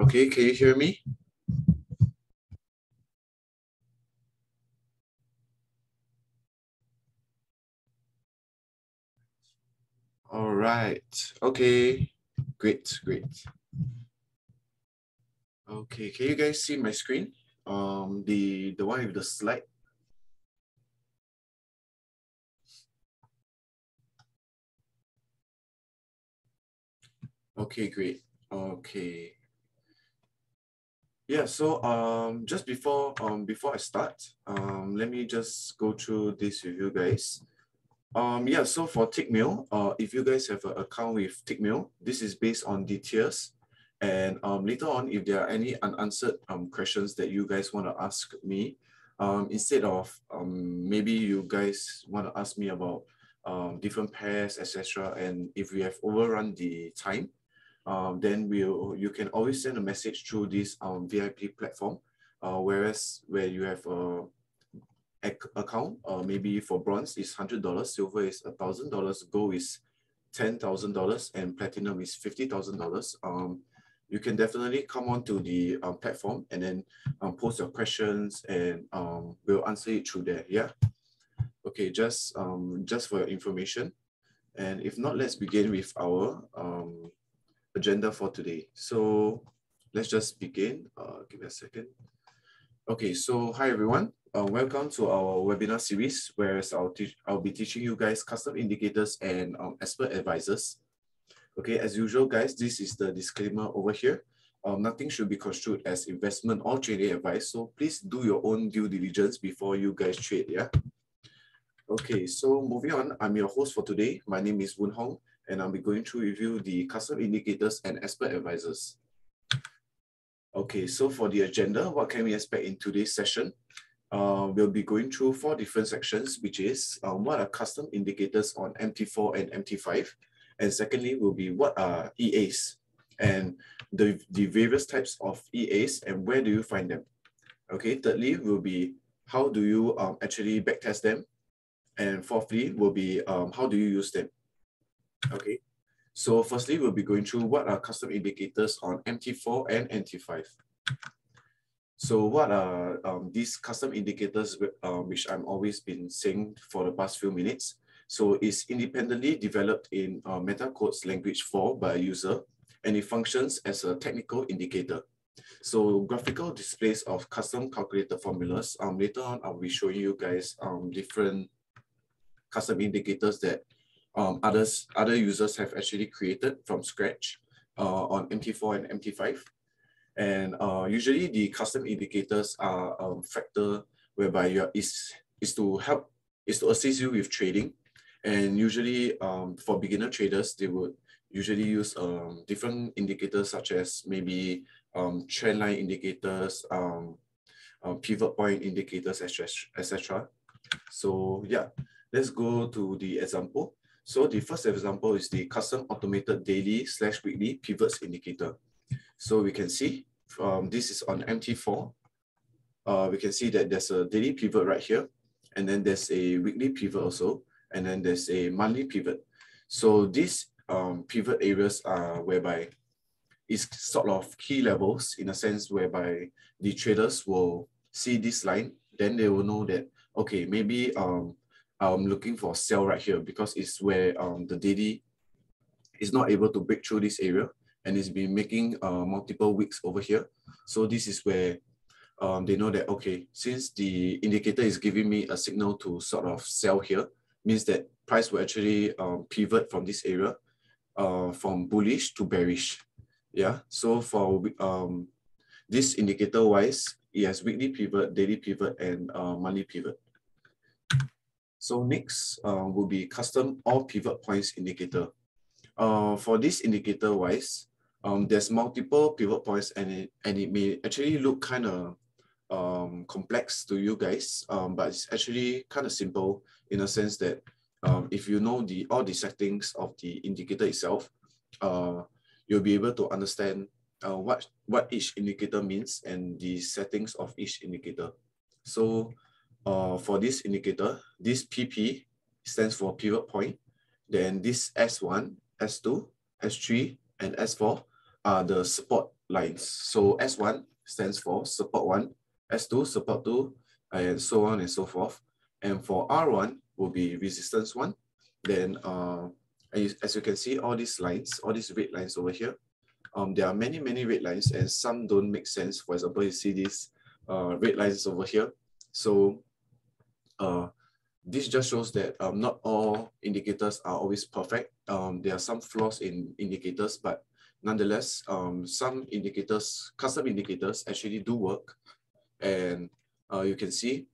Okay, can you hear me? All right. Okay. Great, great. Okay, can you guys see my screen? Um, the the one with the slide. Okay, great. Okay. Yeah, so um, just before um before I start, um, let me just go through this with you guys. Um, yeah, so for Tickmill, uh, if you guys have an account with Tickmill, this is based on the tiers. And um, later on, if there are any unanswered um, questions that you guys want to ask me, um, instead of um, maybe you guys want to ask me about um, different pairs, etc. And if we have overrun the time, um, then we'll you can always send a message through this um, VIP platform. Uh, whereas where you have a account, uh, maybe for bronze is hundred dollars, silver is a thousand dollars, gold is ten thousand dollars, and platinum is fifty thousand dollars. Um, you can definitely come on to the um, platform and then um, post your questions and um, we'll answer it through there. Yeah. Okay, just um, just for your information. And if not, let's begin with our um, agenda for today. So let's just begin. Uh, give me a second. Okay, so hi everyone. Uh, welcome to our webinar series, where I'll, I'll be teaching you guys custom indicators and um, expert advisors. Okay, as usual, guys, this is the disclaimer over here. Um, nothing should be construed as investment or trading advice, so please do your own due diligence before you guys trade, yeah? Okay, so moving on, I'm your host for today. My name is Woon Hong, and I'll be going through review the custom indicators and expert advisors. Okay, so for the agenda, what can we expect in today's session? Uh, we'll be going through four different sections, which is um, what are custom indicators on MT4 and MT5? And secondly, will be what are EAs and the, the various types of EAs and where do you find them? Okay, thirdly will be how do you um, actually backtest them? And fourthly will be um, how do you use them? Okay, so firstly, we'll be going through what are custom indicators on MT4 and MT5. So what are um, these custom indicators uh, which I'm always been saying for the past few minutes? So it's independently developed in uh, MetaQuotes language 4 by a user, and it functions as a technical indicator. So graphical displays of custom calculated formulas. Um, later on, I'll be showing you guys um, different custom indicators that um, others, other users have actually created from scratch uh, on MT4 and MT5. And uh, usually the custom indicators are a um, factor whereby you is, is to help, is to assist you with trading. And usually um, for beginner traders, they would usually use um, different indicators such as maybe um, trend line indicators, um, um, pivot point indicators, etc. So yeah, let's go to the example. So the first example is the custom automated daily slash weekly pivots indicator. So we can see um, this is on MT4. Uh, we can see that there's a daily pivot right here, and then there's a weekly pivot also, and then there's a monthly pivot. So these um, pivot areas are whereby it's sort of key levels in a sense whereby the traders will see this line, then they will know that, okay, maybe um, I'm looking for sell right here because it's where um, the daily is not able to break through this area and it's been making uh, multiple weeks over here. So this is where um, they know that, okay, since the indicator is giving me a signal to sort of sell here, means that price will actually um, pivot from this area uh, from bullish to bearish. Yeah, so for um, this indicator wise, it has weekly pivot, daily pivot, and uh, monthly pivot. So next uh, will be custom all pivot points indicator. Uh, for this indicator wise, um, there's multiple pivot points and it, and it may actually look kind of um, complex to you guys, um, but it's actually kind of simple in a sense that um, if you know the all the settings of the indicator itself, uh, you'll be able to understand uh, what, what each indicator means and the settings of each indicator. So uh, for this indicator, this PP stands for pivot point. Then this S1, S2, S3, and S4 are the support lines. So S1 stands for support one, S2 support two, and so on and so forth. And for R1 will be resistance one. Then uh, as you can see, all these lines, all these red lines over here, um, there are many, many red lines and some don't make sense. For example, you see these uh, red lines over here. So uh, this just shows that um, not all indicators are always perfect. Um, there are some flaws in indicators, but nonetheless, um, some indicators, custom indicators actually do work. And uh, you can see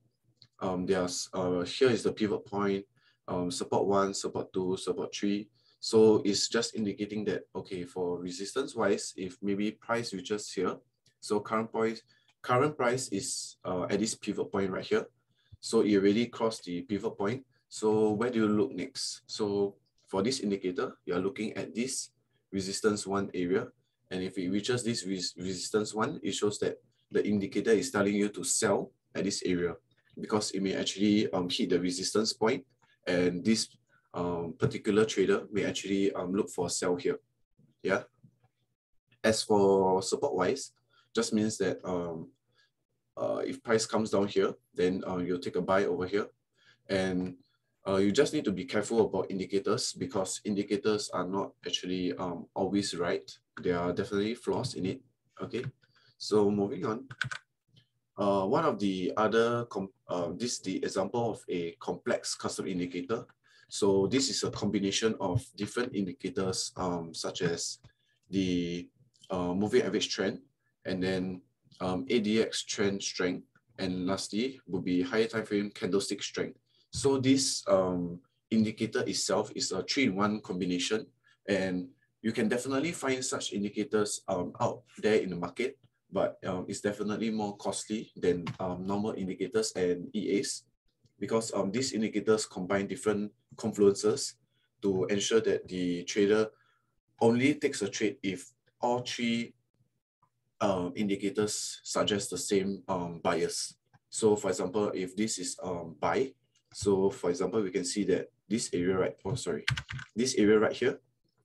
um, there's uh, here is the pivot point, um, support one, support two, support three. So it's just indicating that, okay, for resistance wise, if maybe price reaches here, so current price, current price is uh, at this pivot point right here. So it already crossed the pivot point. So where do you look next? So for this indicator, you are looking at this resistance one area. And if it reaches this res resistance one, it shows that the indicator is telling you to sell at this area because it may actually um, hit the resistance point and this um, particular trader may actually um, look for a sell here. Yeah. As for support wise, just means that um, uh, if price comes down here, then uh, you'll take a buy over here. And uh, you just need to be careful about indicators because indicators are not actually um, always right. There are definitely flaws in it. Okay, so moving on. Uh, one of the other, uh, this is the example of a complex custom indicator. So this is a combination of different indicators um, such as the uh, moving average trend and then um, ADX trend strength, and lastly will be higher time frame candlestick strength. So this um, indicator itself is a three-in-one combination, and you can definitely find such indicators um, out there in the market, but um, it's definitely more costly than um, normal indicators and EAs because um, these indicators combine different confluences to ensure that the trader only takes a trade if all three um, indicators suggest the same um, bias. So for example, if this is um, buy, so for example, we can see that this area right, oh sorry, this area right here,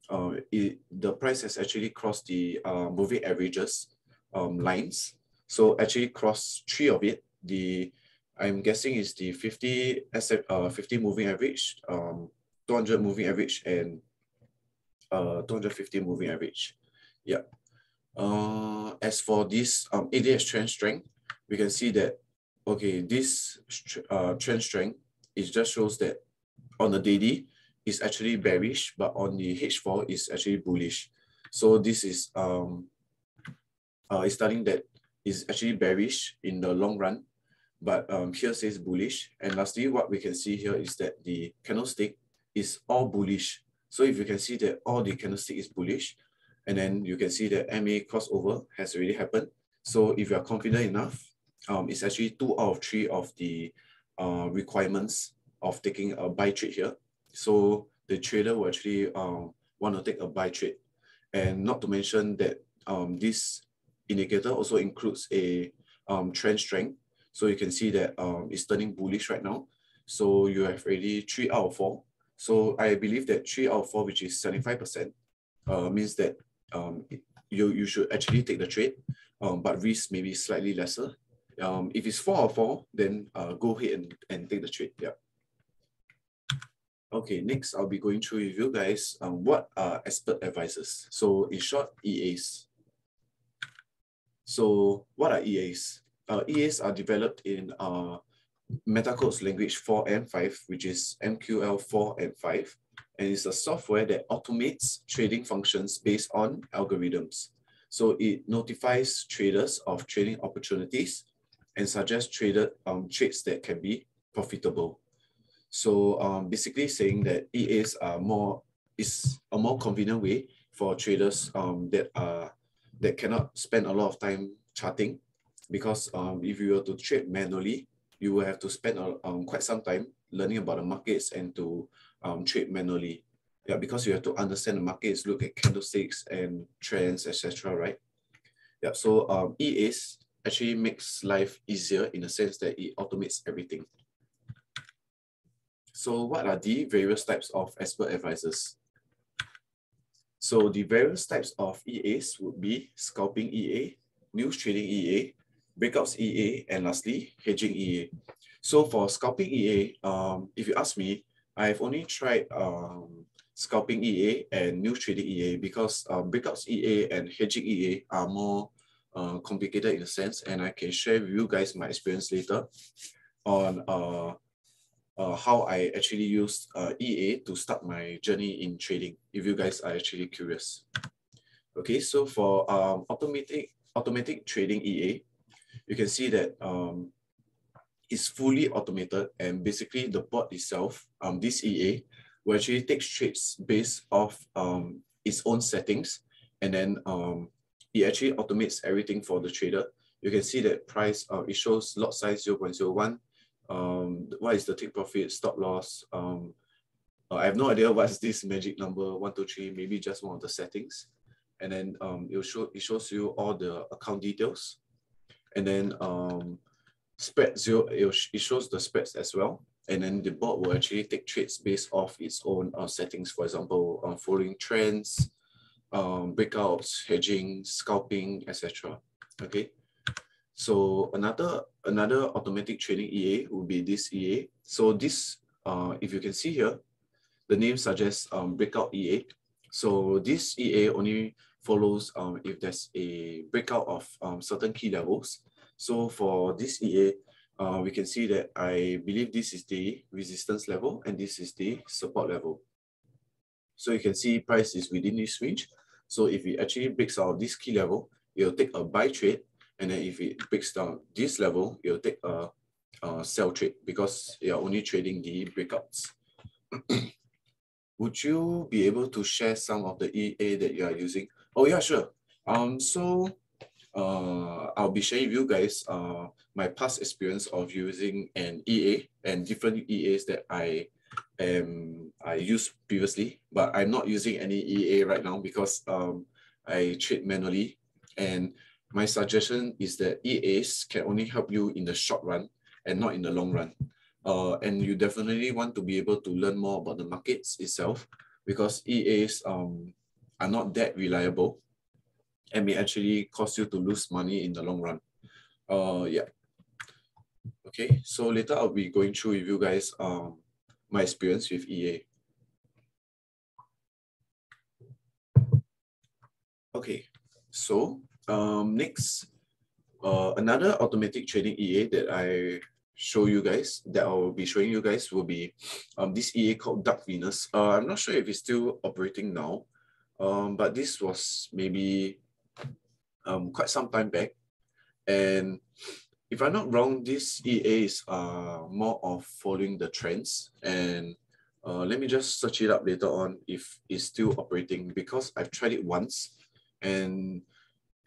uh, it, the price has actually crossed the uh, moving averages um, lines. So actually cross three of it. The I'm guessing is the 50 uh, 50 moving average, um, 200 moving average, and uh, 250 moving average. Yeah. Uh, as for this um, ADX trend strength, we can see that, okay, this uh, trend strength, it just shows that on the daily, is actually bearish, but on the H4 is actually bullish. So this is um, uh, it's starting that is actually bearish in the long run, but um, here says bullish. And lastly, what we can see here is that the candlestick is all bullish. So if you can see that all the candlestick is bullish, and then you can see that MA crossover has already happened. So if you are confident enough, um, it's actually two out of three of the uh, requirements of taking a buy trade here. So the trader will actually um, want to take a buy trade. And not to mention that um, this indicator also includes a um, trend strength. So you can see that um, it's turning bullish right now. So you have already three out of four. So I believe that three out of four, which is 75%, uh, means that um, you, you should actually take the trade, um, but risk maybe slightly lesser. Um, if it's four or four, then uh, go ahead and, and take the trade. Yeah. Okay, next I'll be going through with you guys um, what are expert advisors. So in short, EAs. So what are EAs? Uh, EAs are developed in uh, MetaQuotes language 4 and 5, which is MQL 4 and 5 and it's a software that automates trading functions based on algorithms. So it notifies traders of trading opportunities and suggests traded um, trades that can be profitable. So um, basically saying that EAs are more is a more convenient way for traders um, that are that cannot spend a lot of time charting because um, if you were to trade manually, you will have to spend um, quite some time learning about the markets and to um, trade manually. Yeah, because you have to understand the markets, look at candlesticks and trends, etc. Right? Yeah. So um, EAs actually makes life easier in the sense that it automates everything. So what are the various types of expert advisors? So the various types of EAs would be scalping EA, news trading EA, breakouts EA, and lastly, hedging EA. So for scalping EA, um, if you ask me, I've only tried um, scalping EA and new trading EA because um, breakouts EA and hedging EA are more uh, complicated in a sense, and I can share with you guys my experience later on uh, uh, how I actually used uh, EA to start my journey in trading, if you guys are actually curious. Okay, so for um, automatic, automatic trading EA, you can see that um, it's fully automated and basically the bot itself, um, this EA, will actually take trades based off um, its own settings and then um, it actually automates everything for the trader. You can see that price, uh, it shows lot size 0.01, um, what is the take profit, stop loss. Um, uh, I have no idea what's this magic number, one, two, three, maybe just one of the settings. And then um, it, show, it shows you all the account details. And then um, spread zero, it, shows the spreads as well. And then the bot will actually take trades based off its own uh, settings, for example, uh, following trends, um, breakouts, hedging, scalping, etc. Okay. So another another automatic trading EA will be this EA. So this, uh, if you can see here, the name suggests um, breakout EA. So this EA only follows um, if there's a breakout of um, certain key levels. So for this EA, uh, we can see that I believe this is the resistance level and this is the support level. So you can see price is within this range. So if it actually breaks out this key level, it'll take a buy trade and then if it breaks down this level, you'll take a, a sell trade because you're only trading the breakouts. Would you be able to share some of the EA that you are using? Oh yeah, sure. Um, so uh, I'll be sharing with you guys uh, my past experience of using an EA and different EAs that I am I used previously, but I'm not using any EA right now because um, I trade manually and my suggestion is that EAs can only help you in the short run and not in the long run. Uh, and you definitely want to be able to learn more about the markets itself because EAs um, are not that reliable and may actually cause you to lose money in the long run. Uh, yeah. Okay, so later I'll be going through with you guys um, my experience with EA. Okay, so um, next, uh, another automatic trading EA that I show you guys, that I'll be showing you guys will be um, this EA called Dark Venus. Uh, I'm not sure if it's still operating now, um, but this was maybe um, quite some time back. And if I'm not wrong, this EA is uh, more of following the trends. And uh, let me just search it up later on if it's still operating because I've tried it once and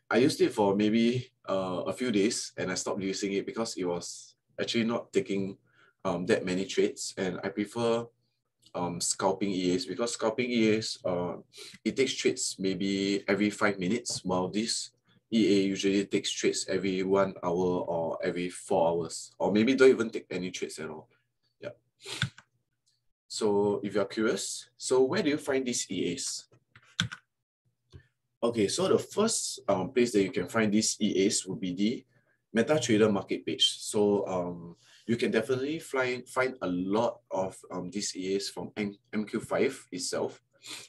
I used it for maybe uh, a few days and I stopped using it because it was actually not taking um, that many trades and I prefer um, scalping EAs because scalping EAs, uh, it takes trades maybe every five minutes while this EA usually takes trades every one hour or every four hours or maybe don't even take any trades at all. Yeah. So if you're curious, so where do you find these EAs? Okay, so the first um, place that you can find these EAs will be the MetaTrader market page. So um, you can definitely find, find a lot of um, these EAs from M MQ5 itself.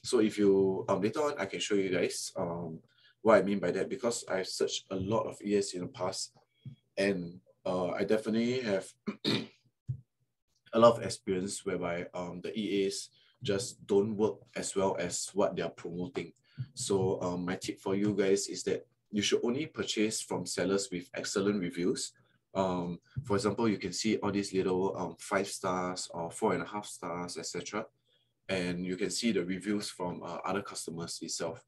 So if you, um, later on, I can show you guys um, what I mean by that because I've searched a lot of EAs in the past and uh, I definitely have a lot of experience whereby um, the EAs just don't work as well as what they're promoting. So um, my tip for you guys is that you should only purchase from sellers with excellent reviews. Um, for example, you can see all these little um, five stars or four and a half stars, etc. And you can see the reviews from uh, other customers itself.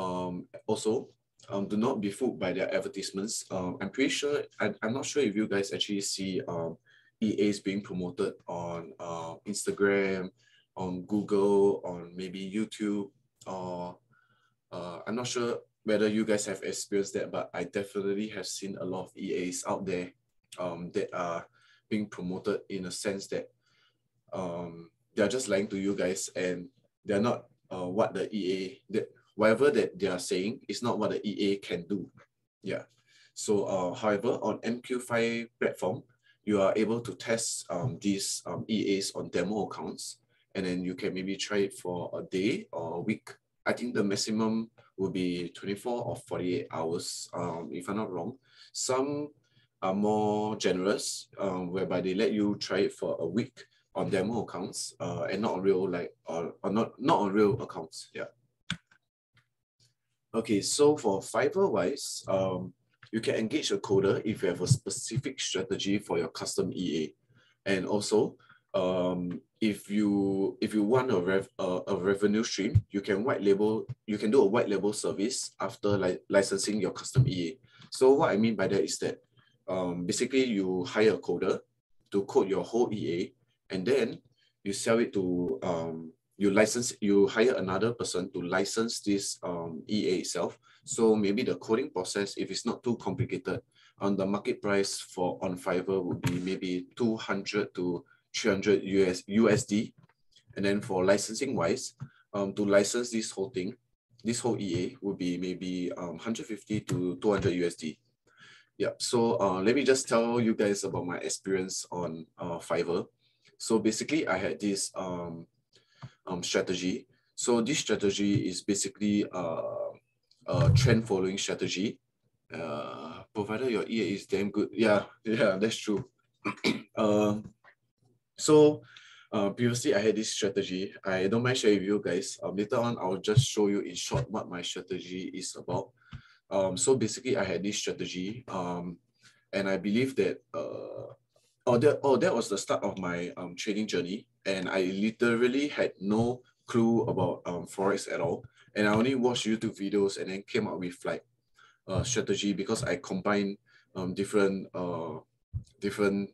Um, also, um, do not be fooled by their advertisements. Um, I'm pretty sure, I, I'm not sure if you guys actually see um, EAs being promoted on uh, Instagram, on Google, on maybe YouTube, or uh, I'm not sure whether you guys have experienced that, but I definitely have seen a lot of EAs out there um, that are being promoted in a sense that um, they're just lying to you guys and they're not uh, what the EA, that whatever that they are saying is not what the EA can do. Yeah. So uh, however, on MQ5 platform, you are able to test um, these um, EAs on demo accounts, and then you can maybe try it for a day or a week. I think the maximum will be 24 or 48 hours, um, if I'm not wrong. Some are more generous, um, whereby they let you try it for a week on demo accounts uh, and not on real like or, or not not on real accounts. Yeah. Okay, so for Fiverr wise, um, you can engage a coder if you have a specific strategy for your custom EA, and also um, if you if you want a rev uh, a revenue stream, you can white label you can do a white label service after like licensing your custom EA. So what I mean by that is that um, basically you hire a coder to code your whole EA and then you sell it to um, you license you hire another person to license this um, EA itself. So maybe the coding process, if it's not too complicated, on the market price for on Fiverr would be maybe 200 to 300 US USD. And then for licensing wise, um, to license this whole thing, this whole EA would be maybe um, 150 to 200 USD. Yeah, so uh, let me just tell you guys about my experience on uh, Fiverr. So basically, I had this um, um, strategy. So this strategy is basically uh, a trend following strategy. Uh, provided your EA is damn good. Yeah, yeah, that's true. um, so uh, previously I had this strategy. I don't mind sharing with you guys. Um, later on, I'll just show you in short what my strategy is about. Um, so basically I had this strategy um, and I believe that uh, oh, that, oh, that was the start of my um, trading journey. And I literally had no clue about um, Forex at all. And I only watched YouTube videos and then came up with like uh, strategy because I combine um, different uh, different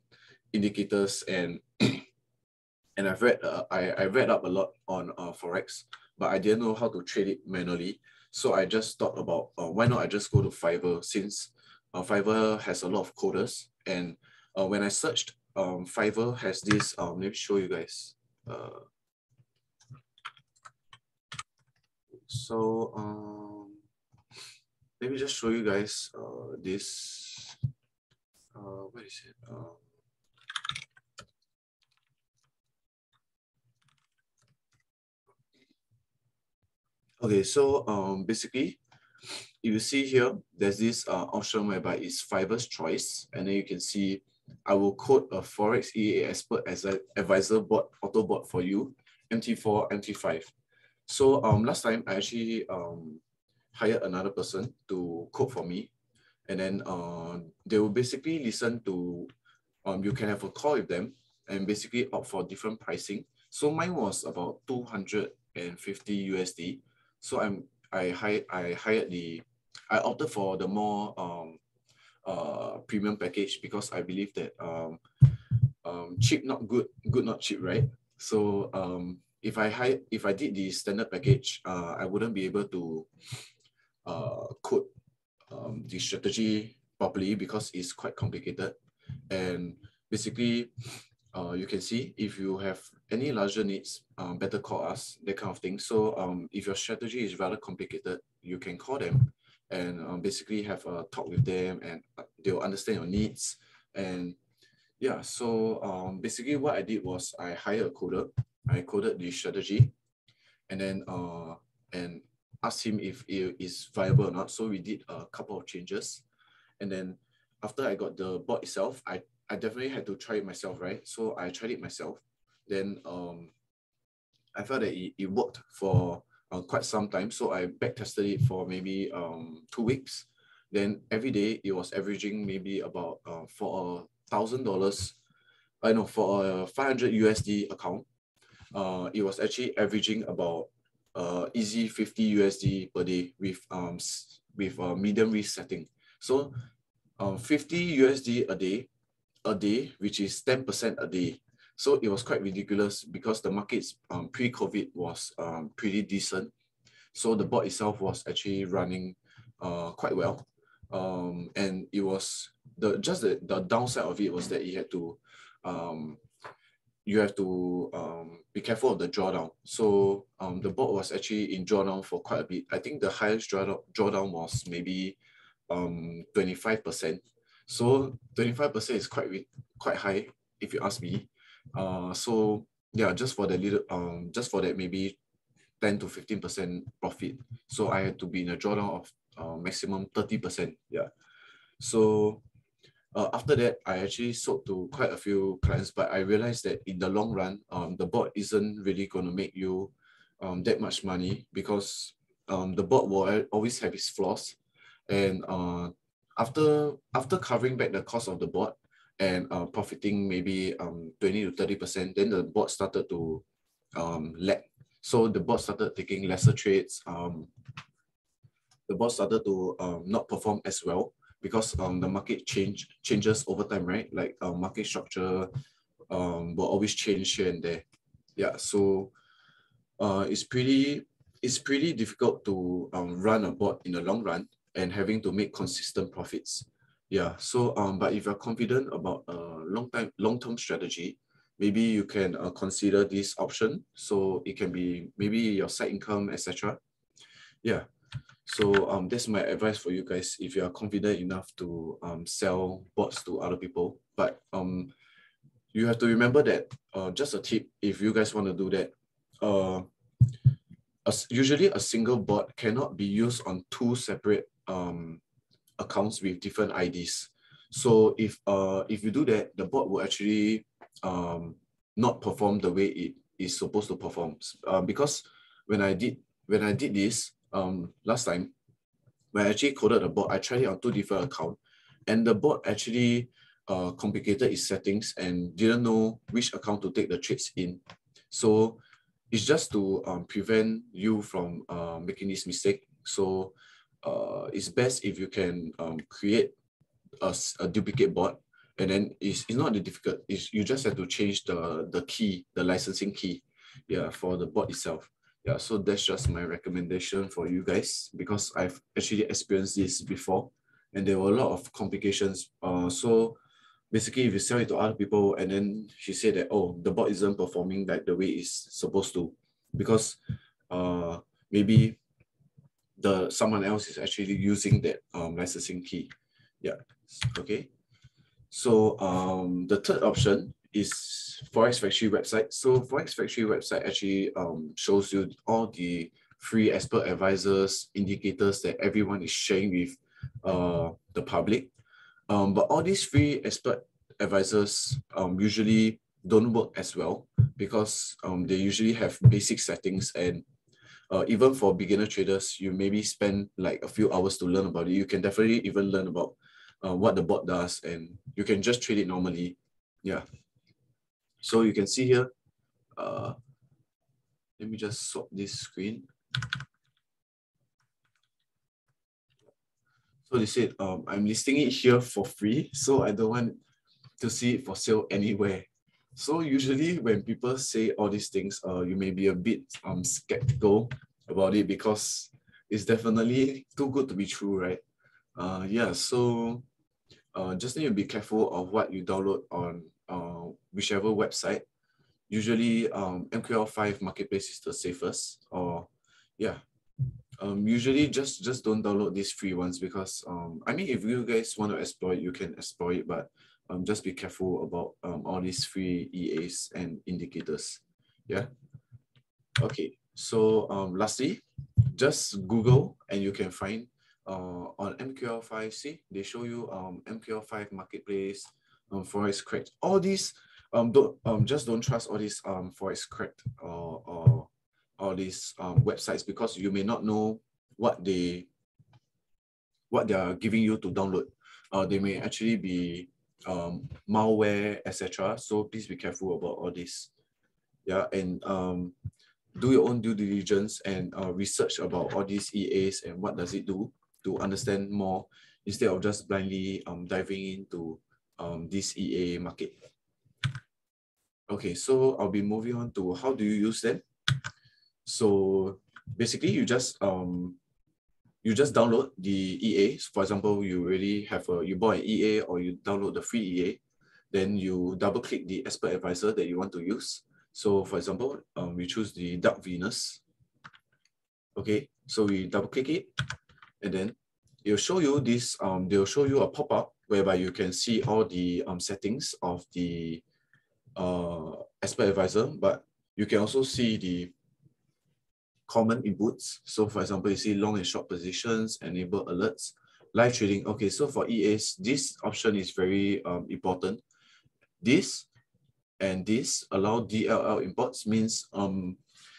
indicators and and I've read uh, I, I read up a lot on uh, Forex, but I didn't know how to trade it manually. So I just thought about uh, why not I just go to Fiverr since uh, Fiverr has a lot of coders and uh, when I searched, um, Fiverr has this, um, let me show you guys. Uh, so um, let me just show you guys uh, this, uh, what is it? Um, okay, so um, basically, if you see here, there's this uh, option whereby it's Fiverr's choice, and then you can see I will quote a Forex EA expert as an advisor bot, auto bot for you, MT4, MT5. So um, last time I actually um, hired another person to code for me. And then uh, they will basically listen to, um, you can have a call with them and basically opt for different pricing. So mine was about 250 USD. So I'm I hired I hired the I opted for the more um uh, premium package because I believe that um, um, cheap not good, good not cheap, right? So um, if I hide, if I did the standard package, uh, I wouldn't be able to uh, code um, the strategy properly because it's quite complicated. And basically, uh, you can see if you have any larger needs, um, better call us, that kind of thing. So um, if your strategy is rather complicated, you can call them and um, basically have a talk with them and uh, they'll understand your needs. And yeah, so um, basically what I did was I hired a coder. I coded the strategy and then uh, and asked him if it is viable or not. So we did a couple of changes. And then after I got the bot itself, I, I definitely had to try it myself, right? So I tried it myself. Then um, I felt that it, it worked for uh, quite some time. So I back tested it for maybe um, two weeks. Then every day it was averaging maybe about uh, for a thousand dollars. I know for a 500 USD account, uh, it was actually averaging about uh, easy 50 USD per day with um with a medium risk setting. So um, 50 USD a day, a day, which is 10% a day. So it was quite ridiculous because the markets um, pre-COVID was um, pretty decent. So the bot itself was actually running uh, quite well. Um, and it was the just the, the downside of it was that you had to um, you have to um, be careful of the drawdown. So um, the bot was actually in drawdown for quite a bit. I think the highest drawdown, drawdown was maybe um 25%. So 25% is quite quite high if you ask me. Uh, so yeah, just for the little um just for that maybe 10 to 15% profit. So I had to be in a drawdown of uh, maximum 30%. Yeah. So uh, after that, I actually sold to quite a few clients, but I realized that in the long run, um, the bot isn't really going to make you um, that much money because um, the bot will always have its flaws. And uh, after after covering back the cost of the bot and uh, profiting maybe um, 20 to 30%, then the bot started to um, lag. So the bot started taking lesser trades. Um, the bot started to um, not perform as well because um, the market change changes over time, right? Like uh, market structure um, will always change here and there. Yeah, so uh, it's pretty it's pretty difficult to um, run a bot in the long run and having to make consistent profits. Yeah, so um, but if you're confident about a long time long term strategy, maybe you can uh, consider this option. So it can be maybe your side income, etc. Yeah, so um, that's my advice for you guys if you are confident enough to um, sell bots to other people. But um, you have to remember that uh, just a tip, if you guys want to do that, uh, usually a single bot cannot be used on two separate um, accounts with different IDs. So if uh, if you do that, the bot will actually um, not perform the way it is supposed to perform. Uh, because when I did when I did this, um, last time, when I actually coded the bot, I tried it on two different accounts, and the bot actually uh, complicated its settings and didn't know which account to take the trades in. So it's just to um, prevent you from uh, making this mistake. So uh, it's best if you can um, create a, a duplicate bot and then it's, it's not the difficult, it's, you just have to change the, the key, the licensing key yeah, for the bot itself. Yeah so that's just my recommendation for you guys because i've actually experienced this before and there were a lot of complications. Uh so basically if you sell it to other people and then she said that oh the bot isn't performing like the way it's supposed to because uh maybe the someone else is actually using that um, licensing key yeah okay so um the third option is Forex Factory website. So Forex Factory website actually um, shows you all the free expert advisors, indicators that everyone is sharing with uh, the public. Um, but all these free expert advisors um, usually don't work as well because um, they usually have basic settings and uh, even for beginner traders, you maybe spend like a few hours to learn about it. You can definitely even learn about uh, what the bot does and you can just trade it normally. Yeah. So you can see here, uh, let me just swap this screen. So they said, um, I'm listing it here for free, so I don't want to see it for sale anywhere. So usually when people say all these things, uh, you may be a bit um, skeptical about it because it's definitely too good to be true, right? Uh, yeah, so uh, just need to be careful of what you download on uh, whichever website. Usually um, MQL5 Marketplace is the safest or yeah. Um, usually just, just don't download these free ones because um, I mean, if you guys want to exploit, you can exploit but um, just be careful about um, all these free EAs and indicators. Yeah. Okay. So um, lastly, just Google and you can find uh, on MQL5C, they show you um, MQL5 Marketplace, um, forex cracked. All these um don't um just don't trust all these um forex cracked or or all these um websites because you may not know what they what they are giving you to download. Uh, they may actually be um malware, etc. So please be careful about all this. Yeah, and um do your own due diligence and uh, research about all these EAs and what does it do to understand more instead of just blindly um, diving into um, this EA market. Okay, so I'll be moving on to how do you use them. So basically you just um you just download the EA. For example, you already have a you bought an EA or you download the free EA, then you double click the expert advisor that you want to use. So for example, um, we choose the Dark Venus. Okay, so we double click it and then it'll show you this, um, they'll show you a pop-up whereby you can see all the um, settings of the uh, expert advisor, but you can also see the common inputs. So for example, you see long and short positions, enable alerts, live trading. Okay, so for EAs, this option is very um, important. This and this allow DLL imports means um,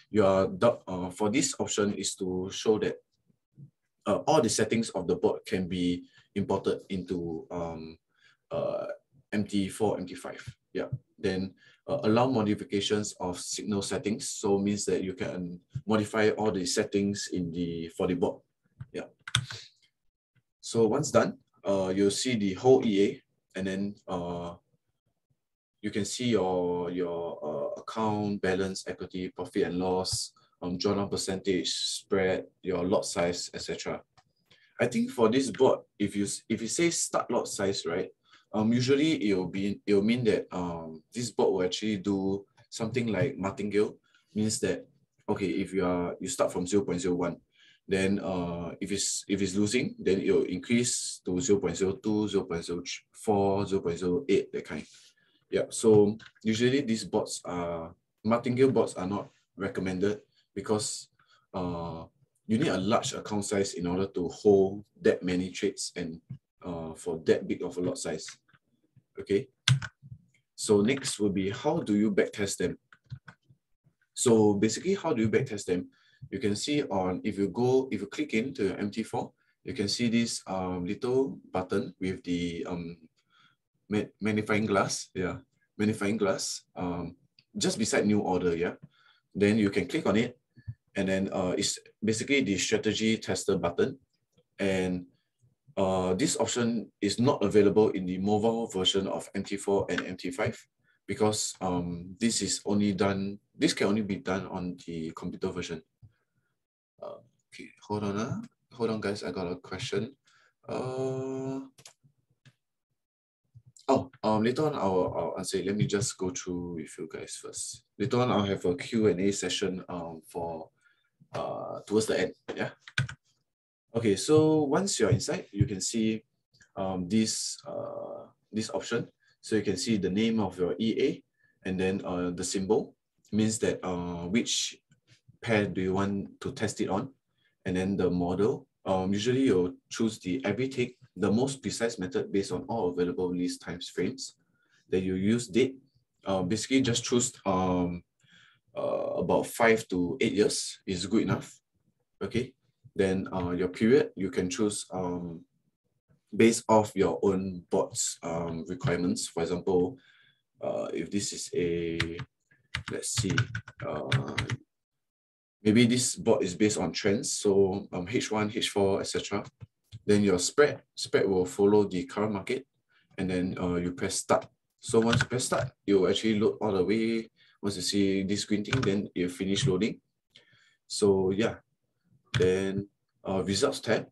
you are, uh, for this option is to show that uh, all the settings of the bot can be imported into um, uh, MT4, MT5. Yeah, then uh, allow modifications of signal settings. So means that you can modify all the settings in the for the bot. Yeah. So once done, uh, you'll see the whole EA and then uh, you can see your, your uh, account balance, equity, profit and loss, um, drawdown percentage, spread, your lot size, etc. I think for this board, if you if you say start lot size, right, um, usually it will be it will mean that um this bot will actually do something like martingale, means that okay if you are you start from 0 0.01, then uh if it's if it's losing, then it will increase to 0 0.02, 0 0.04, 0 0.08, that kind. Yeah, so usually these bots are martingale bots are not recommended because uh you need a large account size in order to hold that many trades and uh, for that big of a lot size. Okay. So next will be how do you backtest them? So basically, how do you backtest them? You can see on if you go if you click into your MT4, you can see this um, little button with the um, magnifying glass. Yeah, magnifying glass. Um, just beside new order. Yeah. Then you can click on it, and then uh, it's basically the strategy tester button, and uh, this option is not available in the mobile version of MT4 and MT5 because um, this is only done, this can only be done on the computer version. Uh, okay, hold on. Uh. Hold on, guys. I got a question. Uh, oh, um, later on I'll, I'll answer. Let me just go through with you guys first. Later on I'll have a Q&A session um, for uh, towards the end. Yeah. Okay, so once you're inside, you can see um, this, uh, this option. So you can see the name of your EA and then uh, the symbol means that uh, which pair do you want to test it on. And then the model, um, usually you'll choose the every tick, the most precise method based on all available list times frames. Then you use date. Uh, basically just choose um, uh, about five to eight years is good enough. Okay. Then uh, your period, you can choose um, based off your own bot's um, requirements. For example, uh, if this is a, let's see, uh, maybe this bot is based on trends. So um, H1, H4, etc. Then your spread, spread will follow the current market and then uh, you press start. So once you press start, will actually load all the way. Once you see this green thing, then you finish loading. So yeah, then uh, results tab,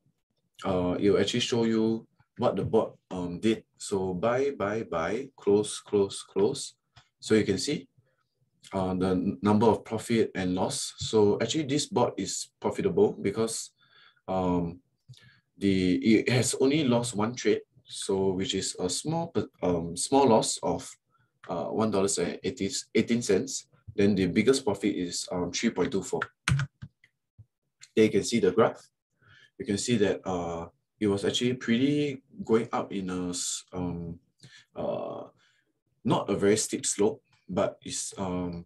uh, it will actually show you what the bot um, did. So buy, buy, buy, close, close, close. So you can see uh, the number of profit and loss. So actually this bot is profitable because um, the it has only lost one trade. So which is a small um, small loss of uh, $1.18. Then the biggest profit is um, 3.24. There you can see the graph. You can see that uh, it was actually pretty going up in a um, uh, not a very steep slope, but it's um,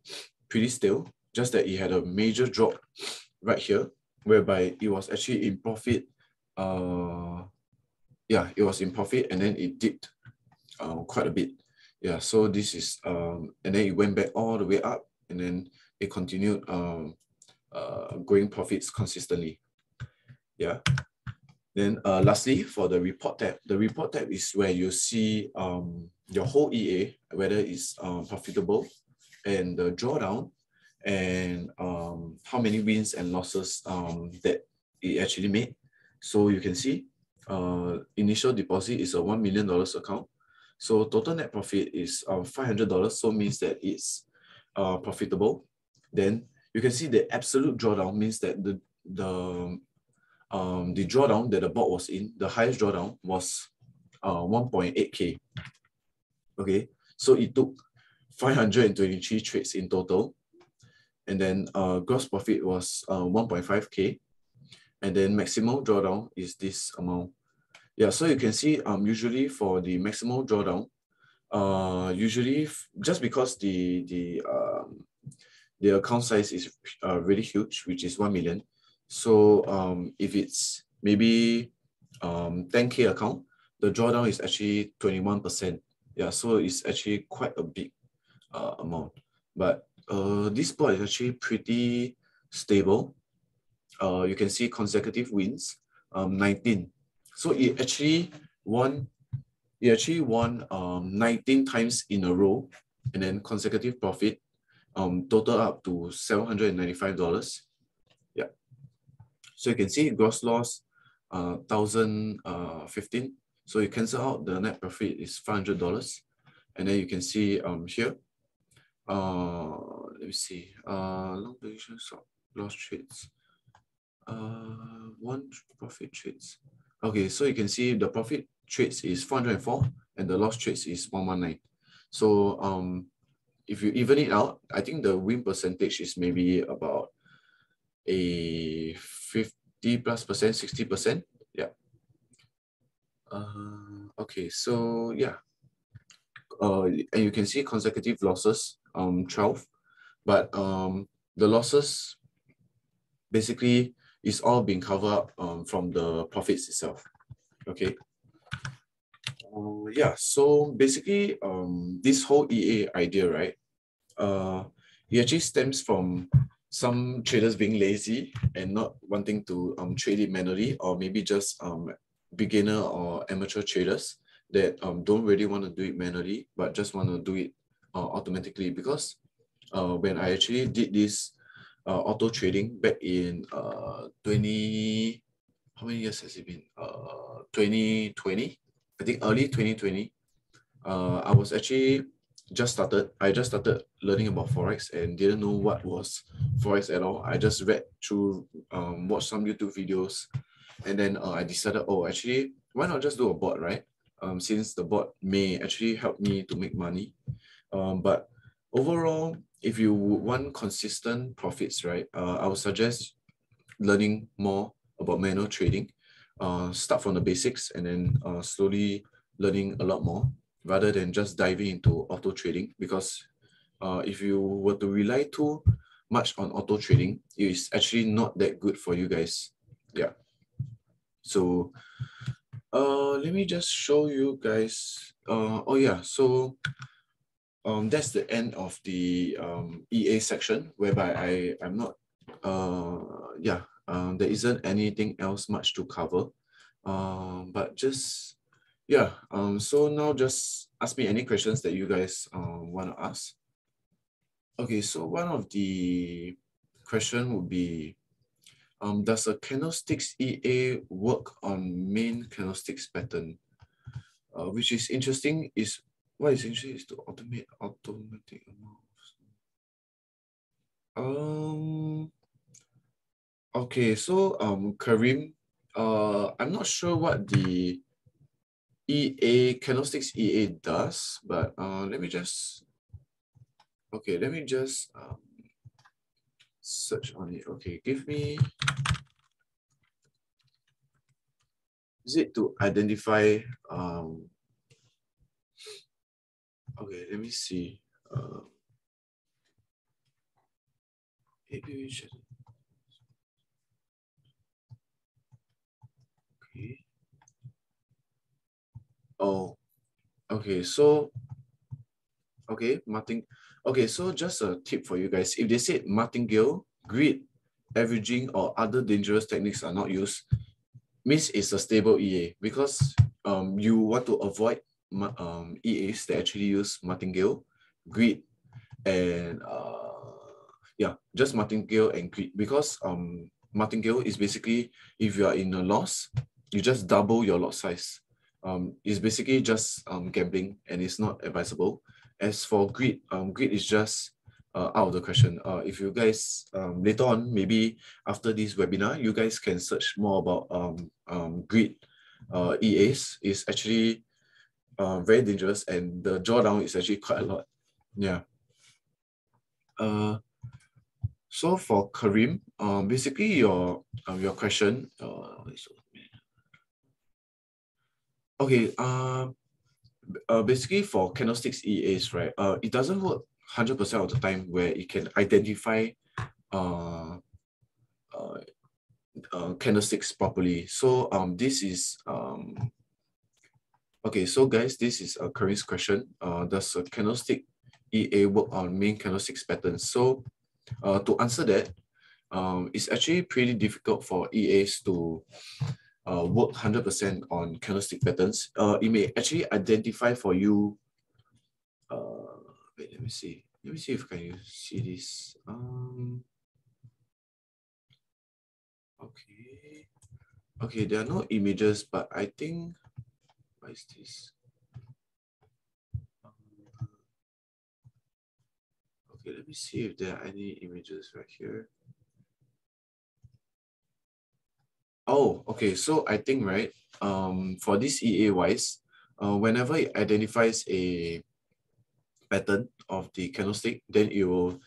pretty still. Just that it had a major drop right here, whereby it was actually in profit. Uh, yeah, it was in profit and then it dipped uh, quite a bit. Yeah, so this is, um, and then it went back all the way up and then it continued um, uh, growing profits consistently. Yeah. Then uh, lastly, for the report tab, the report tab is where you see um, your whole EA, whether it's um, profitable and the drawdown and um, how many wins and losses um, that it actually made. So you can see uh, initial deposit is a $1 million account. So total net profit is um, $500. So means that it's uh, profitable, then you can see the absolute drawdown means that the the um, the drawdown that the bot was in, the highest drawdown was uh, 1.8k. Okay, so it took 523 trades in total, and then uh, gross profit was uh, 1.5k, and then maximum drawdown is this amount. Yeah, so you can see um usually for the maximum drawdown, uh usually just because the the um the account size is uh, really huge, which is 1 million. So um, if it's maybe um, 10K account, the drawdown is actually 21%. Yeah, so it's actually quite a big uh, amount. But uh, this bot is actually pretty stable. Uh, you can see consecutive wins, um, 19. So it actually won, it actually won um, 19 times in a row and then consecutive profit um, total up to $795. Yeah. So you can see gross loss, uh, 1015. Uh, so you cancel out the net profit is $500. And then you can see um, here, uh, let me see, uh, long duration stop loss trades. Uh, one profit trades. Okay, so you can see the profit trades is 404 and the loss trades is 119. So um, if you even it out, I think the win percentage is maybe about a 50 plus percent, 60 percent. Yeah. Uh, okay, so yeah. Uh, and you can see consecutive losses, um, 12, but um, the losses basically is all being covered up um, from the profits itself. Okay. Uh, yeah, so basically, um, this whole EA idea, right? Uh, it actually stems from some traders being lazy and not wanting to um, trade it manually, or maybe just um, beginner or amateur traders that um, don't really want to do it manually, but just want to do it uh, automatically. Because uh, when I actually did this uh, auto trading back in uh, 20, how many years has it been? Uh, 2020, I think early 2020, uh, I was actually just started. I just started learning about forex and didn't know what was forex at all. I just read through, um, watched some YouTube videos, and then uh, I decided, oh, actually, why not just do a bot, right? Um, since the bot may actually help me to make money. Um, but overall, if you want consistent profits, right, uh, I would suggest learning more about manual trading uh, start from the basics and then uh, slowly learning a lot more rather than just diving into auto trading because uh, if you were to rely too much on auto trading, it is actually not that good for you guys. Yeah. So uh, let me just show you guys. Uh, oh yeah, so um, that's the end of the um, EA section whereby I, I'm not, uh, yeah, um, there isn't anything else much to cover. Um, but just, yeah, um, so now just ask me any questions that you guys um, want to ask. Okay, so one of the question would be, um, does a candlesticks EA work on main candlesticks pattern? Uh, which is interesting is what is interesting is to automate automatic amounts. Um, Okay, so um, Karim, uh, I'm not sure what the EA Candlesticks EA does, but uh, let me just okay, let me just um, search on it. Okay, give me is it to identify um okay let me see uh, maybe Oh, okay. So, okay, Martin. Okay, so just a tip for you guys. If they said martingale, grid, averaging, or other dangerous techniques are not used, means it's a stable EA because um you want to avoid um EAs that actually use martingale, grid, and uh yeah, just martingale and grid because um martingale is basically if you are in a loss, you just double your lot size um, is basically just um, gambling and it's not advisable. As for grid, um, grid is just uh, out of the question. Uh, if you guys um, later on, maybe after this webinar, you guys can search more about um, um, grid uh, EAs. is actually uh, very dangerous and the drawdown is actually quite a lot. Yeah. Uh, so for Karim, um, basically your um, your question. Uh, okay. Um, uh, basically for candlesticks EAs, right? Uh, it doesn't work 100% of the time where it can identify uh, uh, uh, candlesticks properly. So um, this is, um, okay, so guys, this is a Karim's question. Uh, does a candlestick EA work on main candlesticks patterns? So uh, to answer that, um, it's actually pretty difficult for EAs to uh, work 100% on candlestick patterns. Uh, it may actually identify for you uh, wait, let me see. Let me see if can you see this. Um, okay. Okay, there are no images, but I think, what is this? Um, okay, let me see if there are any images right here. Oh, okay. So I think, right, um, for this EA wise, uh, whenever it identifies a pattern of the candlestick, then it will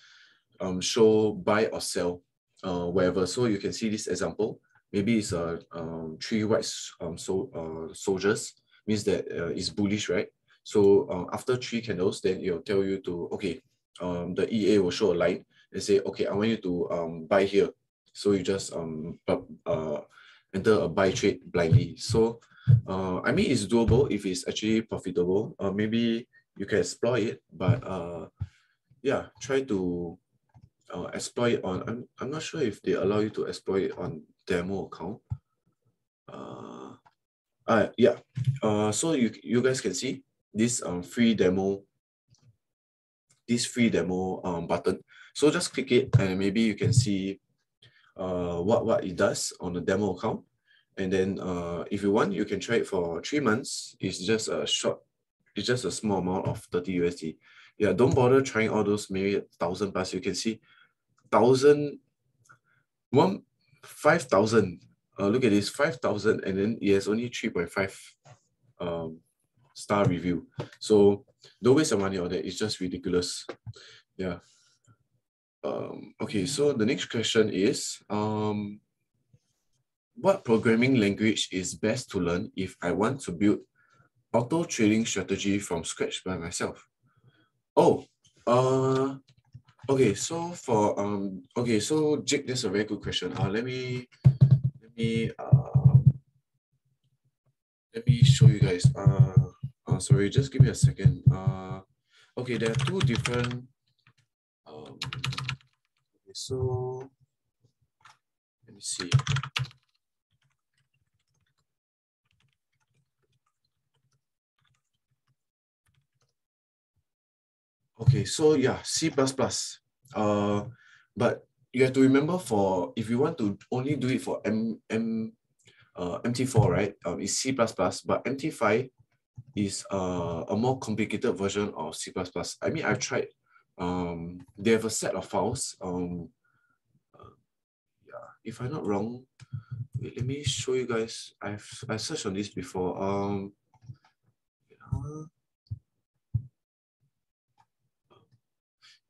um, show buy or sell uh, wherever. So you can see this example. Maybe it's a um, three white um, so, uh, soldiers, means that uh, it's bullish, right? So uh, after three candles, then it'll tell you to, okay, um, the EA will show a line and say, okay, I want you to um, buy here. So you just um, uh, enter a buy trade blindly. So uh, I mean, it's doable if it's actually profitable. Uh, maybe you can explore it, but uh, yeah, try to uh, exploit it on, I'm, I'm not sure if they allow you to exploit it on demo account. Uh, uh, yeah, uh, so you, you guys can see this um, free demo, this free demo um, button. So just click it and maybe you can see uh, what, what it does on the demo account. And then uh, if you want, you can try it for three months. It's just a short it's just a small amount of 30 USD. Yeah, don't bother trying all those maybe thousand plus. You can see thousand, one, 5,000. Uh, look at this, 5,000 and then it has only 3.5 um, star review. So don't waste your money on that. It's just ridiculous. Yeah. Um, okay, so the next question is, um, what programming language is best to learn if I want to build auto trading strategy from scratch by myself. Oh, uh, okay. So for um, okay. So Jake, that's a very good question. Uh, let me let me uh, let me show you guys. Uh, uh, sorry, just give me a second. Uh, okay, there are two different. Um, okay, so let me see. Okay, so yeah, C++. Uh, but you have to remember for, if you want to only do it for M, M, uh, MT4, right, um, it's C++, but MT5 is uh, a more complicated version of C++. I mean, I've tried, um, they have a set of files. Um, yeah, if I'm not wrong, wait, let me show you guys. I've I searched on this before. Um, uh,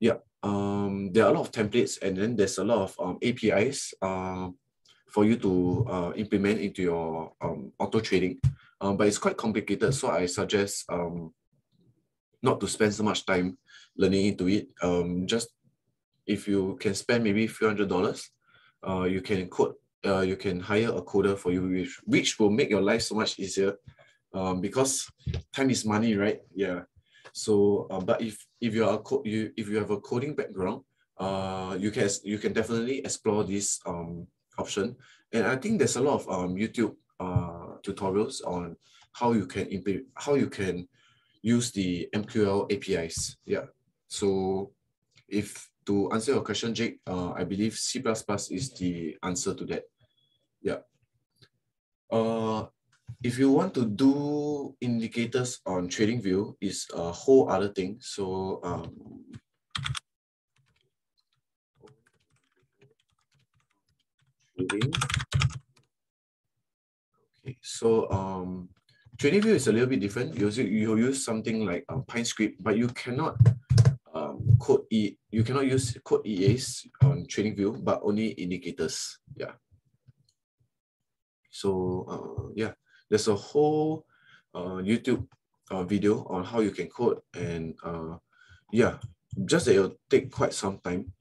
Yeah, um, there are a lot of templates and then there's a lot of um, APIs uh, for you to uh, implement into your um, auto trading. Um, but it's quite complicated, so I suggest um, not to spend so much time learning into it. Um, just if you can spend maybe few hundred dollars, uh, you can code, uh, you can hire a coder for you, which, which will make your life so much easier um, because time is money, right? Yeah. So, uh, but if if you are you if you have a coding background, uh, you can you can definitely explore this um option. And I think there's a lot of um YouTube uh tutorials on how you can implement how you can use the MQL APIs. Yeah. So if to answer your question, Jake, uh, I believe C++ is the answer to that. Yeah. Uh, if you want to do indicators on TradingView, is a whole other thing. So um, trading. Okay, so um, TradingView is a little bit different. You you use something like a Pine script, but you cannot code E. You cannot use code EAs on TradingView, but only indicators. Yeah. So uh, yeah, there's a whole uh, YouTube uh, video on how you can code, and uh, yeah, just that it'll take quite some time,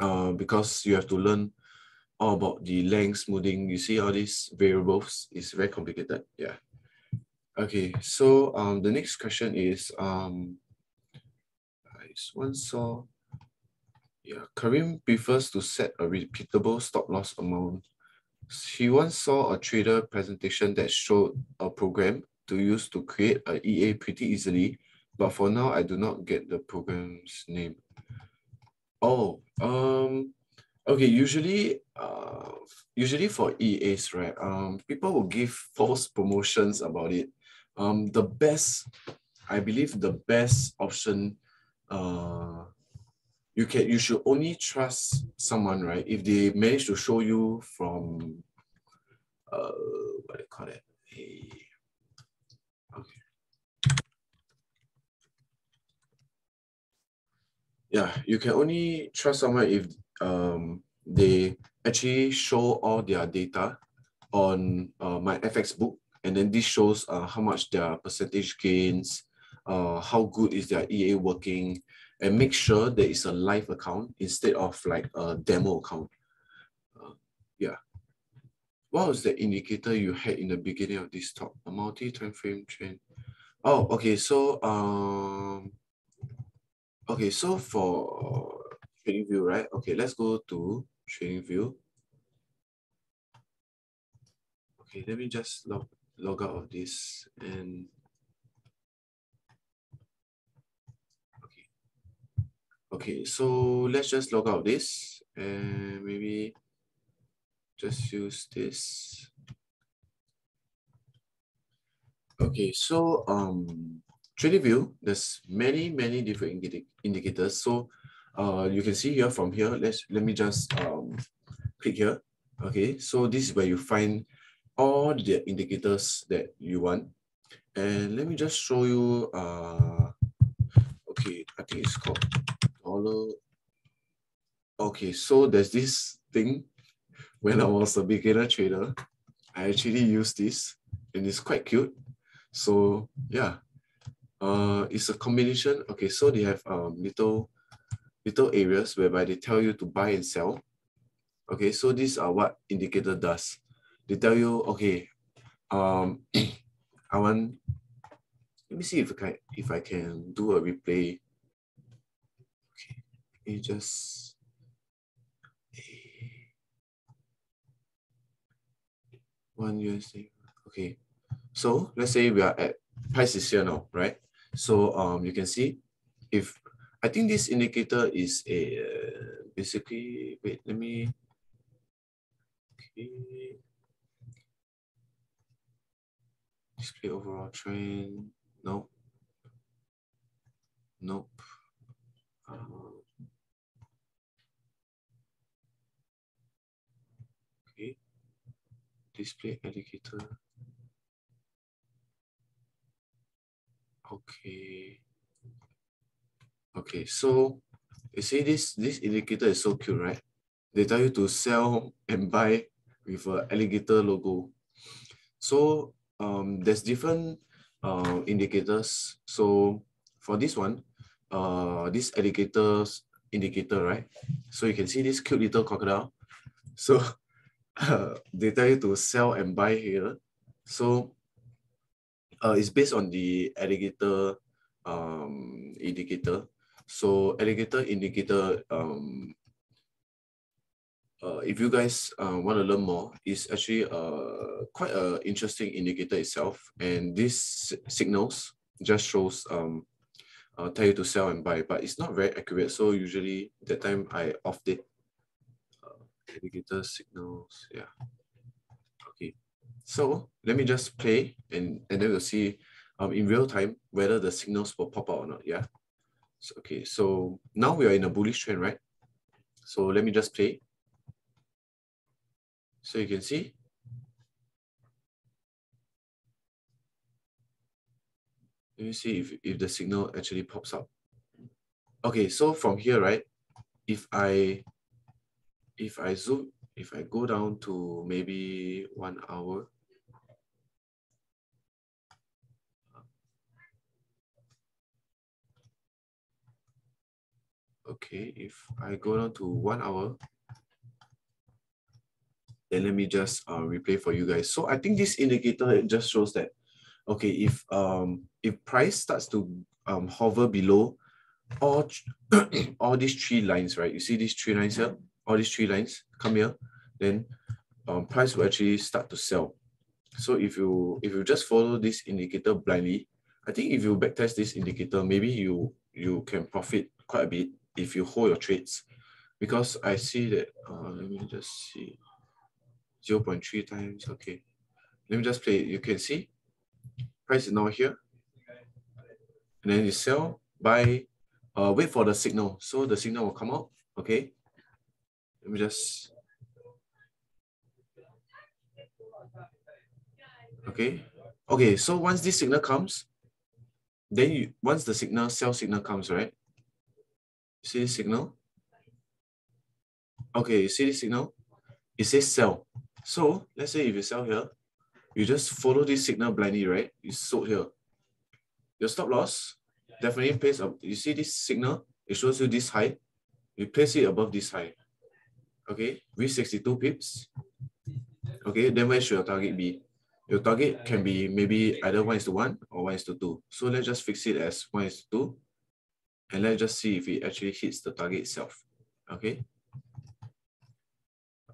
uh, because you have to learn all about the length smoothing. You see all these variables is very complicated. Yeah. Okay, so um, the next question is um, I once saw, yeah, Karim prefers to set a repeatable stop loss amount. He once saw a trader presentation that showed a program to use to create a EA pretty easily, but for now I do not get the program's name. Oh, um, Okay, usually, uh, usually for EAs, right? Um, people will give false promotions about it. Um, the best, I believe, the best option, uh, you can you should only trust someone, right? If they manage to show you from, uh, what do you call it? Hey, okay. Yeah, you can only trust someone if um, they actually show all their data on uh, Myfxbook. And then this shows uh, how much their percentage gains, uh, how good is their EA working, and make sure that it's a live account instead of like a demo account. Uh, yeah. What was the indicator you had in the beginning of this talk? A multi-time frame trend. Oh, okay. So, um, okay. So for TradingView, right? Okay, let's go to TradingView. Okay, let me just log, log out of this and Okay, so let's just log out this and maybe just use this. Okay, so um, TradingView, there's many, many different indicators. So uh, you can see here from here, let's, let me just um, click here. Okay, so this is where you find all the indicators that you want. And let me just show you, uh, okay, I think it's called dollar. Okay, so there's this thing, when I was a beginner trader, I actually used this and it's quite cute. So yeah, uh, it's a combination. Okay, so they have um, little little areas whereby they tell you to buy and sell. Okay, so these are what indicator does. They tell you, okay, um, I want, let me see if I can, if I can do a replay. You just, one USD. Okay, so let's say we are at price is here now, right? So um, you can see if I think this indicator is a uh, basically, wait, let me, okay. Display overall trend, nope. Nope. Uh, Display indicator. Okay. Okay, so you see this, this indicator is so cute, right? They tell you to sell and buy with an alligator logo. So um, there's different uh, indicators. So for this one, uh, this alligator's indicator, right? So you can see this cute little crocodile. So they tell you to sell and buy here. So uh, it's based on the alligator um, indicator. So alligator indicator, um, uh, if you guys uh, want to learn more, is actually uh, quite an interesting indicator itself. And these signals just shows, um, uh, tell you to sell and buy, but it's not very accurate. So usually that time I off it. Indicator signals, yeah. Okay, so let me just play and, and then we'll see um, in real time whether the signals will pop out or not, yeah. So, okay, so now we are in a bullish trend, right? So let me just play. So you can see. Let me see if, if the signal actually pops up. Okay, so from here, right, if I if I zoom, if I go down to maybe one hour, okay, if I go down to one hour, then let me just uh, replay for you guys. So I think this indicator just shows that, okay, if um if price starts to um hover below all all these three lines, right? You see these three lines here, all these three lines come here, then um, price will actually start to sell. So if you if you just follow this indicator blindly, I think if you backtest this indicator, maybe you you can profit quite a bit if you hold your trades. Because I see that, uh, let me just see, 0 0.3 times, okay. Let me just play. You can see price is now here. And then you sell, buy, uh, wait for the signal. So the signal will come out, okay. Let me just, okay. Okay, so once this signal comes, then you, once the signal, sell signal comes, right? See the signal? Okay, you see the signal? It says sell. So let's say if you sell here, you just follow this signal blindly, right? You sold here. Your stop loss definitely pays up. You see this signal? It shows you this high. You place it above this high. Okay, with 62 pips. Okay, then where should your target be? Your target can be maybe either 1 is to 1 or 1 is to 2. So let's just fix it as 1 is to 2 and let's just see if it actually hits the target itself. Okay.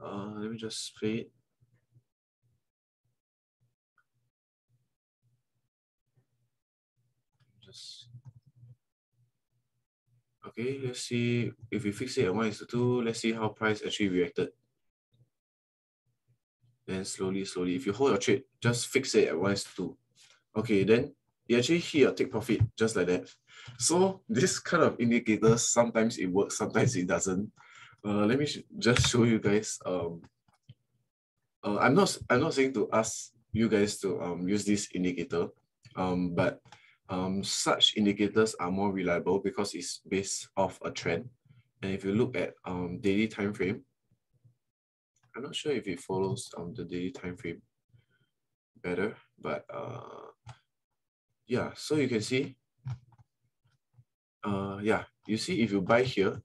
Uh, let me just play it. Just okay. Let's see if we fix it at one is to two. Let's see how price actually reacted. Then slowly, slowly, if you hold your trade, just fix it at one is to two. Okay, then you actually hit your take profit just like that. So this kind of indicators, sometimes it works, sometimes it doesn't. Uh, let me sh just show you guys. Um, uh, I'm not I'm not saying to ask you guys to um, use this indicator, um, but um, such indicators are more reliable because it's based off a trend. And if you look at um, daily time frame, I'm not sure if it follows um, the daily time frame better, but uh, yeah, so you can see uh, yeah, you see if you buy here,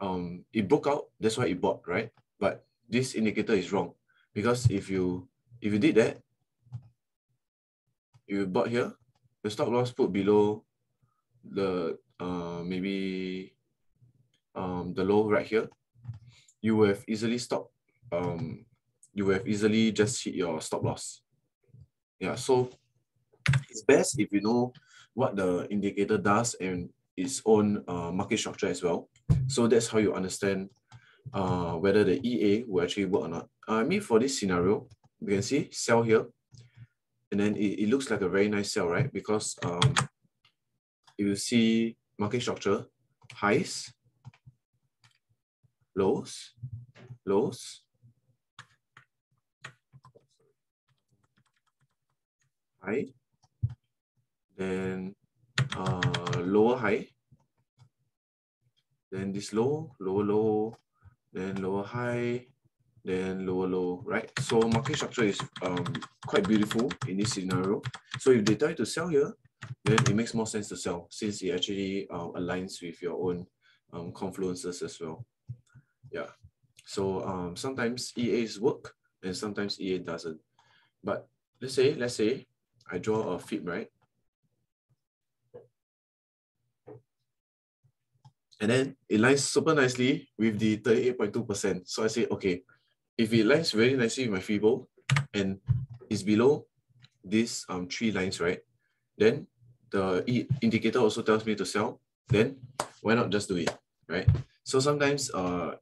um, it broke out, that's why it bought, right? But this indicator is wrong because if you if you did that, you bought here, the stop loss put below the uh maybe um the low right here, you will have easily stopped um you will have easily just hit your stop loss. Yeah, so it's best if you know what the indicator does and its own uh, market structure as well. So that's how you understand uh, whether the EA will actually work or not. I mean, for this scenario, you can see sell here, and then it, it looks like a very nice sell, right? Because um, if you see market structure, highs, lows, lows, high, then uh, lower high, then this low, lower low, then lower high, then lower low, right? So market structure is um, quite beautiful in this scenario. So if they try to sell here, then it makes more sense to sell since it actually uh, aligns with your own um, confluences as well. Yeah. So um, sometimes EAs work and sometimes EA doesn't. But let's say, let's say I draw a fib, right? And then it lines super nicely with the 38.2%. So I say, okay, if it lines very nicely with my free Fibo and is below these um, three lines, right? Then the e indicator also tells me to sell, then why not just do it, right? So sometimes uh,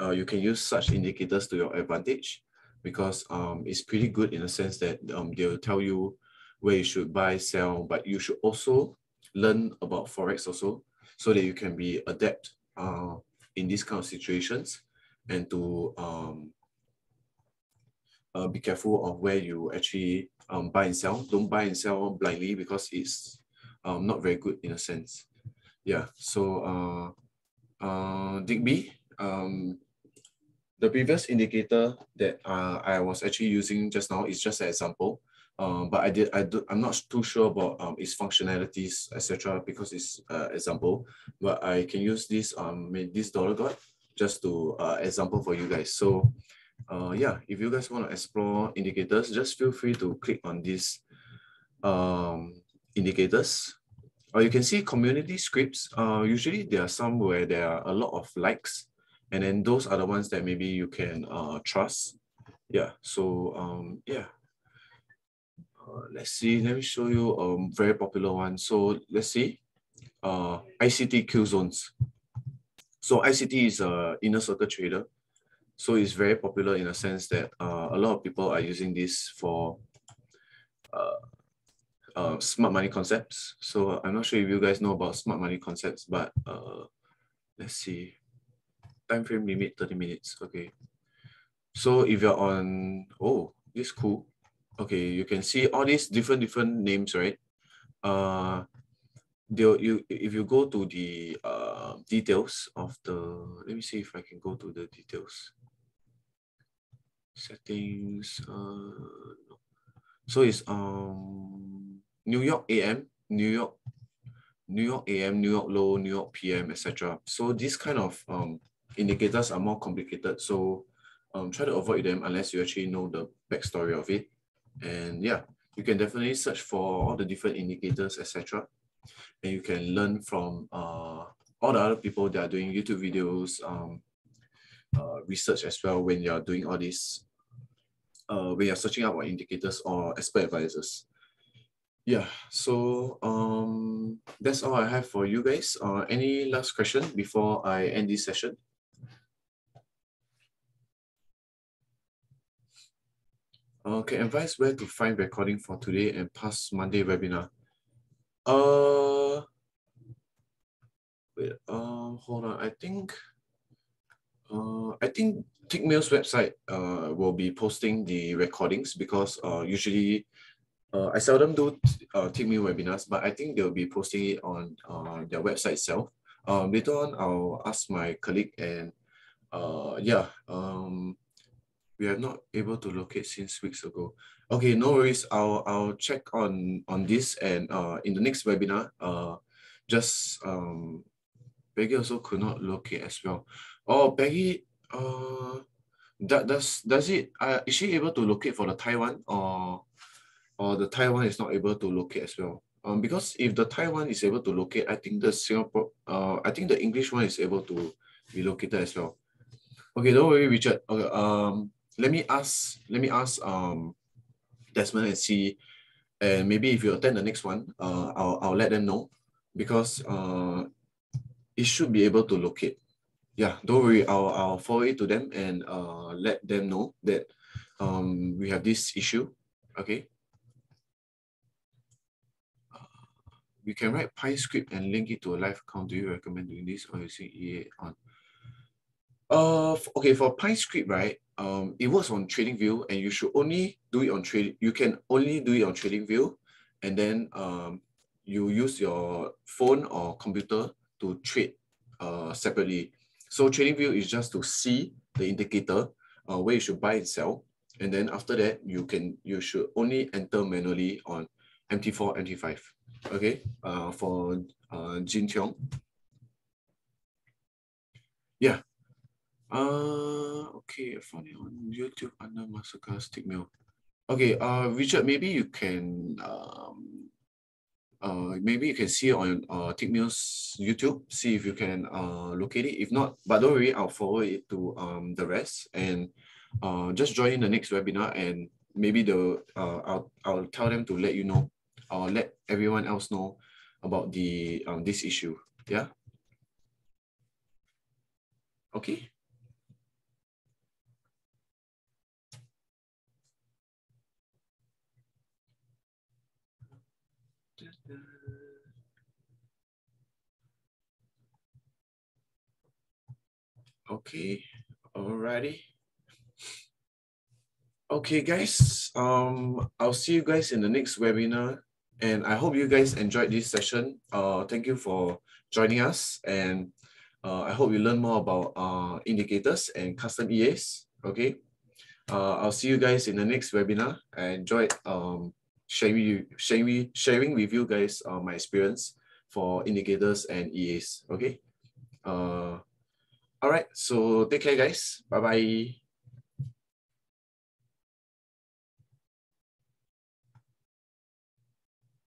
uh, you can use such indicators to your advantage because um, it's pretty good in a sense that um, they'll tell you where you should buy, sell, but you should also learn about Forex also so that you can be adept uh, in these kind of situations and to um, uh, be careful of where you actually um, buy and sell. Don't buy and sell blindly because it's um, not very good in a sense. Yeah, so uh, uh, Digby, um, the previous indicator that uh, I was actually using just now is just an example. Um, but I did I do I'm not too sure about um, its functionalities etc because it's uh, example. But I can use this um this dollar god just to uh, example for you guys. So uh, yeah, if you guys want to explore indicators, just feel free to click on these um, indicators. Or you can see community scripts. Uh, usually there are some where there are a lot of likes, and then those are the ones that maybe you can uh, trust. Yeah, so um, yeah. Uh, let's see, let me show you a very popular one. So let's see, uh, ICT Killzones. So ICT is a inner circle trader. So it's very popular in a sense that uh, a lot of people are using this for uh, uh, smart money concepts. So I'm not sure if you guys know about smart money concepts, but uh, let's see. Time frame limit 30 minutes. Okay. So if you're on, oh, this cool. Okay, you can see all these different different names, right? Uh, you if you go to the uh, details of the, let me see if I can go to the details settings. Uh, so it's um New York AM, New York, New York AM, New York low, New York PM, etc. So these kind of um indicators are more complicated. So um try to avoid them unless you actually know the backstory of it. And yeah, you can definitely search for all the different indicators, etc. And you can learn from uh all the other people that are doing YouTube videos, um, uh, research as well when you're doing all these uh, when you're searching out for indicators or expert advisors. Yeah, so um, that's all I have for you guys. Uh, any last question before I end this session? Okay, advise where to find recording for today and past Monday webinar. Uh, wait, um, hold on. I think, uh, I think Tickmill's website uh, will be posting the recordings because uh, usually uh, I seldom do uh, Tickmill webinars, but I think they'll be posting it on uh, their website itself. Um, later on, I'll ask my colleague and uh, yeah, um, we are not able to locate since weeks ago. Okay, no worries. I'll I'll check on on this and uh, in the next webinar, uh, just um, Peggy also could not locate as well. Oh, Peggy, uh, does does it? Uh, is she able to locate for the Taiwan or or the Taiwan is not able to locate as well? Um, because if the Taiwan is able to locate, I think the Singapore, uh, I think the English one is able to be located as well. Okay, don't worry, Richard. Okay, um, let me ask, let me ask um, Desmond and see, and maybe if you attend the next one, uh, I'll I'll let them know because uh, it should be able to locate yeah, don't worry. I'll I'll forward it to them and uh let them know that um we have this issue. Okay. We can write Pine script and link it to a live account. Do you recommend doing this or using EA on? Uh, okay, for Pine script, right? Um, it works on TradingView, and you should only do it on trade. You can only do it on TradingView, and then um, you use your phone or computer to trade uh separately. So TradingView is just to see the indicator uh, where you should buy and sell. And then after that, you can you should only enter manually on MT4, MT5. Okay, uh, for uh, Jin Tiong. Yeah. Uh, okay, it on YouTube under Masterclass Tickmill. Okay, uh, Richard, maybe you can um, uh, maybe you can see on uh, Tickmill's YouTube, see if you can uh, locate it. If not, but don't worry, I'll forward it to um, the rest and uh, just join the next webinar and maybe the uh, I'll, I'll tell them to let you know or let everyone else know about the um, this issue. Yeah. Okay. Okay, alrighty. Okay, guys. Um, I'll see you guys in the next webinar. And I hope you guys enjoyed this session. Uh, thank you for joining us. And uh, I hope you learn more about uh, indicators and custom EAs. Okay. Uh, I'll see you guys in the next webinar. I enjoyed um, sharing, you, sharing, sharing with you guys uh, my experience for indicators and EAs. Okay. Uh, all right. So take care, guys. Bye bye.